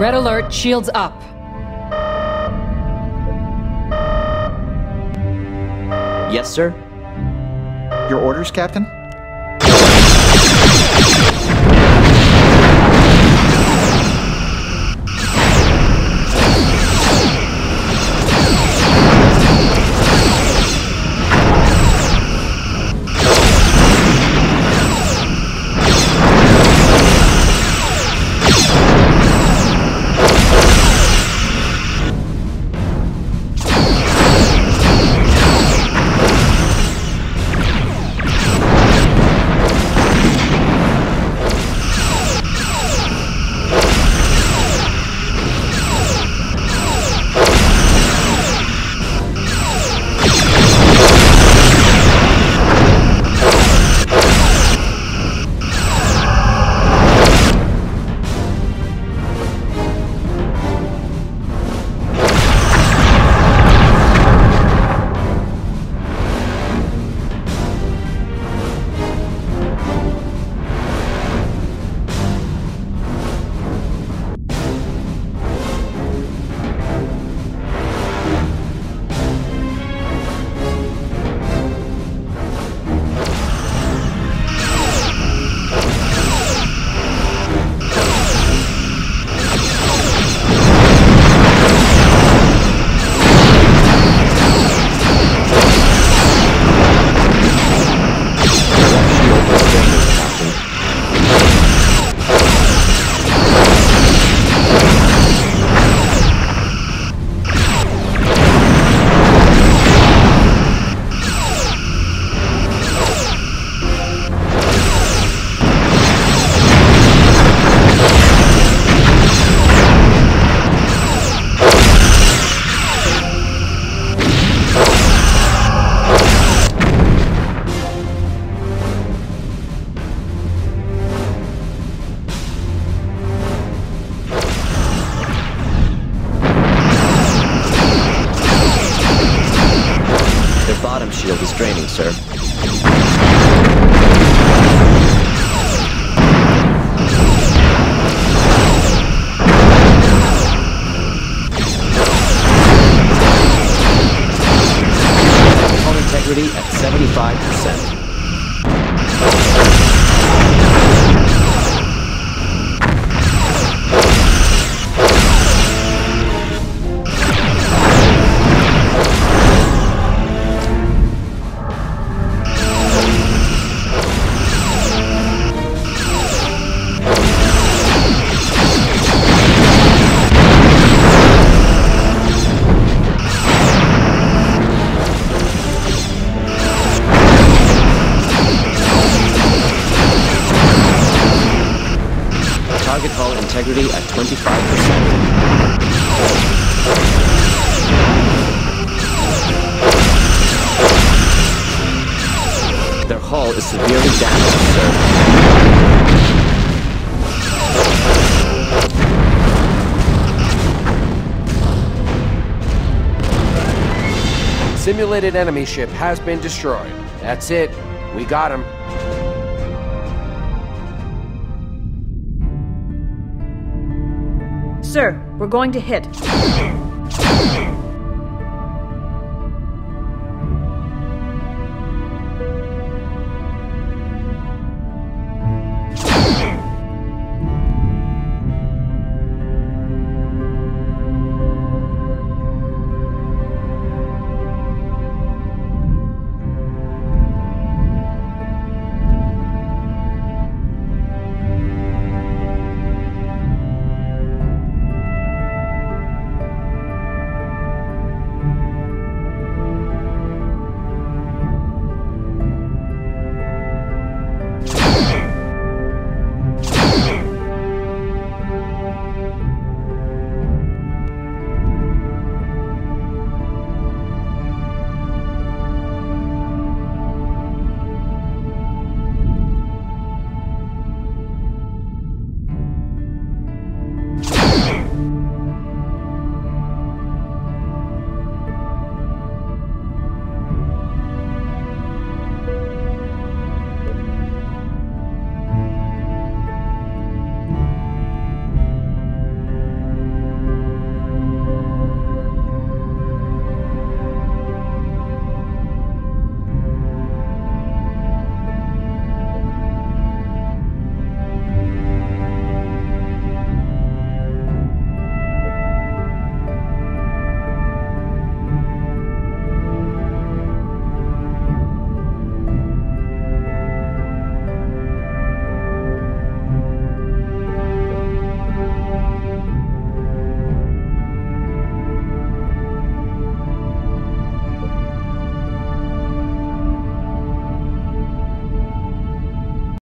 Red alert, shields up. Yes, sir? Your orders, Captain? Sir. Target hull integrity at 25%. Their hull is severely damaged, sir. Simulated enemy ship has been destroyed. That's it. We got him. Sir, we're going to hit.